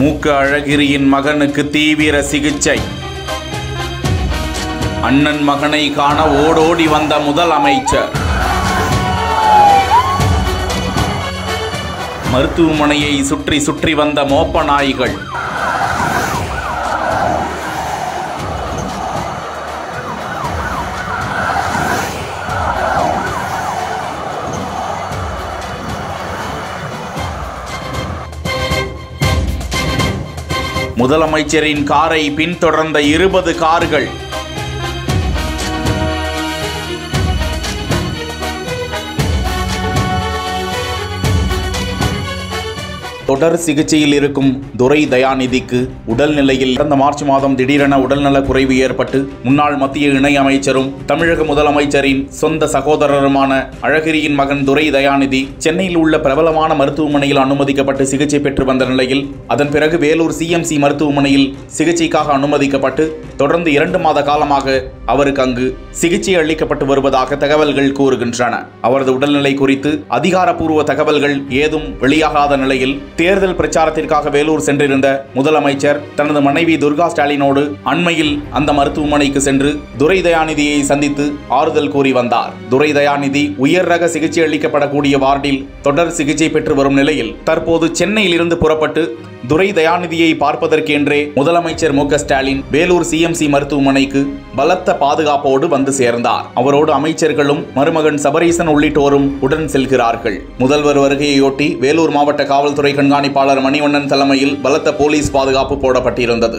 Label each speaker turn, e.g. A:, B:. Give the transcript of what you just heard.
A: மூக்க அழகிரியின் மகனுக்கு தீவிர சிகிச்சை. அண்ணன் மகனை காண ஓடோடி வந்த முதலமைச்சர் மருத்துவமனையை சுற்றி சுற்றி வந்த மோப்ப நாய்கள். முதலமைச்சரின் காரை பின்தொடர்ந்த இருபது கார்கள் தொடர் சிகிச்சையில் இருக்கும் துரை தயாநிதிக்கு உடல்நிலையில் கடந்த மார்ச் மாதம் திடீரென உடல்நலக் குறைவு ஏற்பட்டு முன்னாள் மத்திய இணை அமைச்சரும் தமிழக முதலமைச்சரின் சொந்த சகோதரருமான அழகிரியின் மகன் துரை தயாநிதி சென்னையில் உள்ள பிரபலமான மருத்துவமனையில் அனுமதிக்கப்பட்டு சிகிச்சை பெற்று வந்த நிலையில் அதன் பிறகு வேலூர் சிஎம்சி மருத்துவமனையில் சிகிச்சைக்காக அனுமதிக்கப்பட்டு தொடர்ந்து இரண்டு மாத காலமாக அவருக்கு அங்கு சிகிச்சை அளிக்கப்பட்டு வருவதாக தகவல்கள் கூறுகின்றன. அவரது உடல்நிலை குறித்து அதிகாரப்பூர்வ தகவல்கள் ஏதும் வெளியாகாத நிலையில் தேர்தல் பிரச்சாரத்திற்காக வேலூர் சென்றிருந்த முதலமைச்சர் தனது மனைவி துர்கா ஸ்டாலினோடு அண்மையில் அந்த மருத்துவமனைக்கு சென்று துரை தயாநிதியை சந்தித்து ஆறுதல் கூறி வந்தார். துரை தயாநிதி உயர் ரக சிகிச்சை அளிக்கப்படக்கூடிய வார்டில் தொடர் சிகிச்சை பெற்று வரும் நிலையில் தற்போது சென்னையில் இருந்து புறப்பட்டு துரை தயாநிதியை பார்ப்பதற்கென்றே முதலமைச்சர் மு ஸ்டாலின் வேலூர் சிஎம்சி மருத்துவமனைக்கு பலத்த பாதுகாப்போடு வந்து சேர்ந்தார். அவரோடு அமைச்சர்களும் மருமகன் சபரீசன் உள்ளிட்டோரும் உடன் செல்கிறார்கள். முதல்வர் வருகையையொட்டி வேலூர் மாவட்ட காவல்துறை கண்காணிப்பாளர் மணிவண்ணன் தலைமையில் பலத்த போலீஸ் பாதுகாப்பு போடப்பட்டிருந்தது